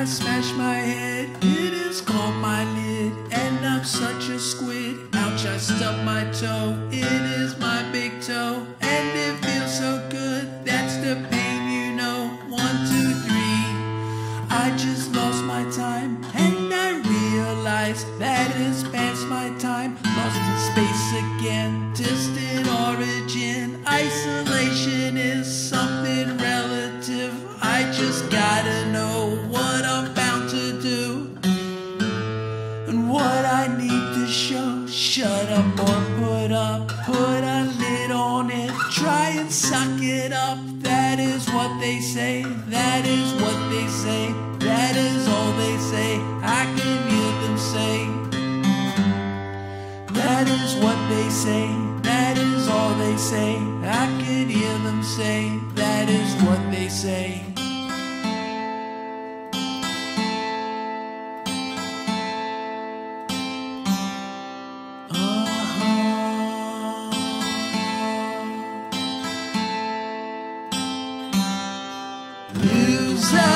I smash my head. It is called my lid, and I'm such a squid. Ouch, I stubbed my toe. It is my big toe, and it feels so good. That's the pain, you know. One, two, three. I just lost my time, and I realized that it's past my time. Lost in space again, need to show. Shut up or put up, put a lid on it. Try and suck it up. That is what they say. That is what they say. That is all they say. I can hear them say. That is what they say. That is all they say. I can hear them say. That is what they say. That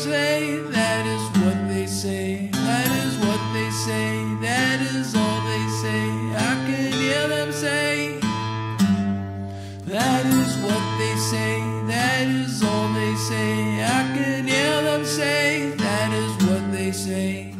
say, that is what they say, that is what they say, that is all they say. I can hear them say, that is what they say, that is all they say. I can hear them say, that is what they say.